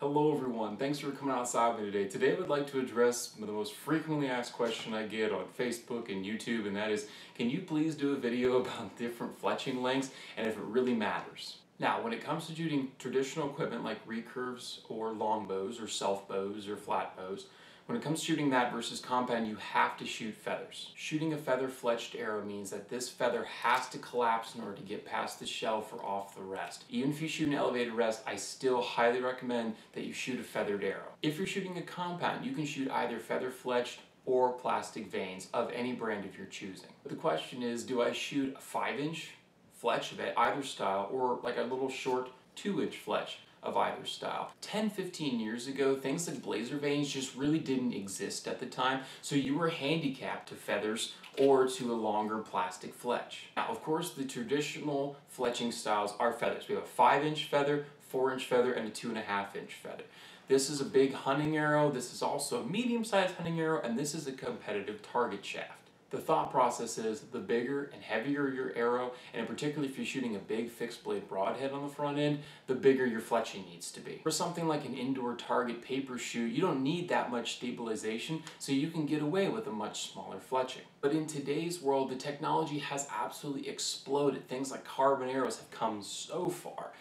Hello everyone, thanks for coming outside with me today. Today I would like to address the most frequently asked question I get on Facebook and YouTube and that is, can you please do a video about different fletching lengths and if it really matters? Now, when it comes to shooting traditional equipment like recurves or long bows or self bows or flat bows, when it comes to shooting that versus compound, you have to shoot feathers. Shooting a feather fletched arrow means that this feather has to collapse in order to get past the shelf or off the rest. Even if you shoot an elevated rest, I still highly recommend that you shoot a feathered arrow. If you're shooting a compound, you can shoot either feather fletched or plastic vanes of any brand of your choosing. But the question is, do I shoot a 5 inch fletch of it, either style or like a little short 2 inch fletch? Of either style. 10, 15 years ago, things like blazer vanes just really didn't exist at the time, so you were handicapped to feathers or to a longer plastic fletch. Now, of course, the traditional fletching styles are feathers. We have a 5 inch feather, 4 inch feather, and a 2.5 inch feather. This is a big hunting arrow, this is also a medium-sized hunting arrow, and this is a competitive target shaft. The thought process is the bigger and heavier your arrow, and particularly if you're shooting a big fixed blade broadhead on the front end, the bigger your fletching needs to be. For something like an indoor target paper shoot, you don't need that much stabilization, so you can get away with a much smaller fletching. But in today's world, the technology has absolutely exploded. Things like carbon arrows have come so far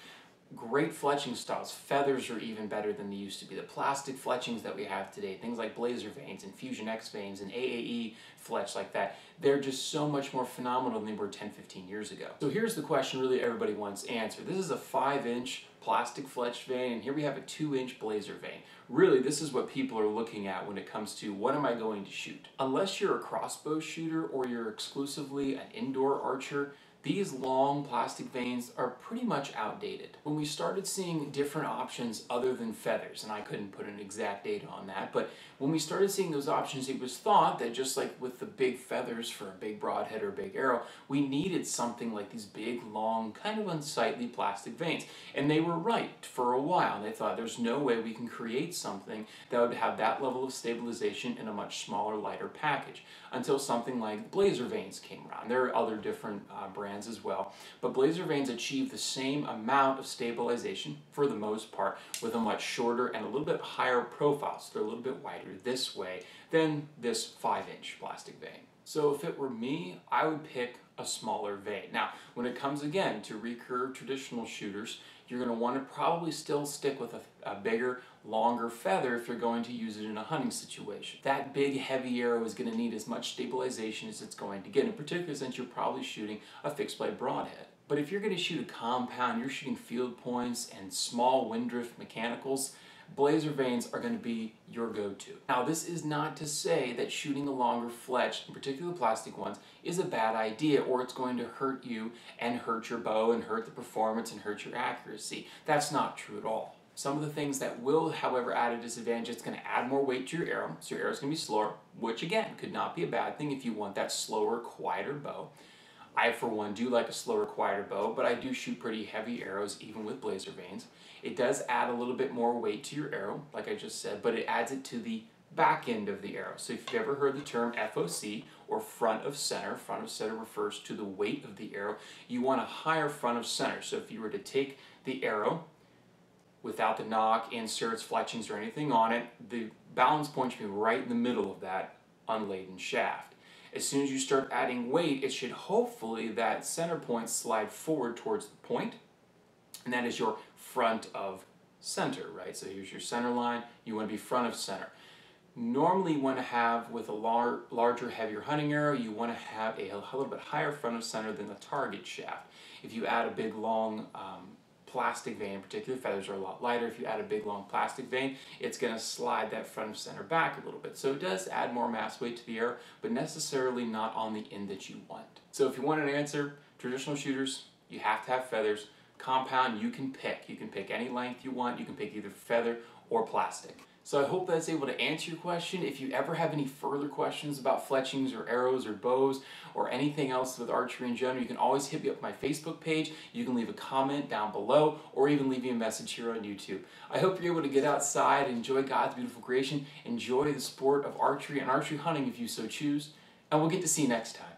great fletching styles. Feathers are even better than they used to be. The plastic fletchings that we have today, things like Blazer vanes and Fusion X vanes and AAE fletch like that, they're just so much more phenomenal than they were 10, 15 years ago. So here's the question really everybody wants answered. This is a 5 inch plastic fletch vane and here we have a 2 inch Blazer vane. Really, this is what people are looking at when it comes to what am I going to shoot. Unless you're a crossbow shooter or you're exclusively an indoor archer, these long plastic vanes are pretty much outdated. When we started seeing different options other than feathers, and I couldn't put an exact date on that, but when we started seeing those options, it was thought that just like with the big feathers for a big broadhead or big arrow, we needed something like these big, long, kind of unsightly plastic vanes. And they were right for a while. They thought there's no way we can create something that would have that level of stabilization in a much smaller, lighter package until something like Blazer vanes came around. There are other different uh, brands bands as well, but Blazer vanes achieve the same amount of stabilization for the most part with a much shorter and a little bit higher profile, so they're a little bit wider this way than this 5 inch plastic vane. So if it were me, I would pick a smaller vane. Now, when it comes again to recurve traditional shooters, you're going to want to probably still stick with a, a, bigger, longer feather if you're going to use it in a hunting situation. That big, heavy arrow is going to need as much stabilization as it's going to get, in particular since you're probably shooting a fixed blade broadhead. But if you're going to shoot a compound, you're shooting field points and small wind drift mechanicals, Blazer vanes are going to be your go-to. Now this is not to say that shooting a longer fletch, in particular plastic ones, is a bad idea or it's going to hurt you and hurt your bow and hurt the performance and hurt your accuracy. That's not true at all. Some of the things that will, however, add a disadvantage, it's going to add more weight to your arrow, so your arrow is going to be slower, which again, could not be a bad thing if you want that slower, quieter bow. I, for one, do like a slower, quieter bow, but I do shoot pretty heavy arrows even with blazer vanes. It does add a little bit more weight to your arrow, like I just said, but it adds it to the back end of the arrow. So if you've ever heard the term FOC, or front of center, front of center refers to the weight of the arrow, you want a higher front of center. So if you were to take the arrow without the nock, inserts, fletchings, or anything on it, the balance point should be right in the middle of that unladen shaft. As soon as you start adding weight, it should hopefully that center point slide forward towards the point, and that is your front of center, right? So here's your center line, you want to be front of center. Normally you want to have, with a lar larger, heavier hunting arrow, you want to have a, little bit higher front of center than the target shaft. If you add a big long um, plastic vane, particular feathers are a lot lighter. If you add a big long plastic vane, it's going to slide that front of center back a little bit. So it does add more mass weight to the arrow, but necessarily not on the end that you want. So if you want an answer, traditional shooters, you have to have feathers. Compound, you can pick. You can pick any length you want. You can pick either feather or plastic. So I hope that's able to answer your question. If you ever have any further questions about fletchings or arrows or bows or anything else with archery in general, you can always hit me up my Facebook page. You can leave a comment down below or even leave me a message here on YouTube. I hope you're able to get outside, enjoy God's beautiful creation, enjoy the sport of archery and archery hunting if you so choose, and we'll get to see you next time.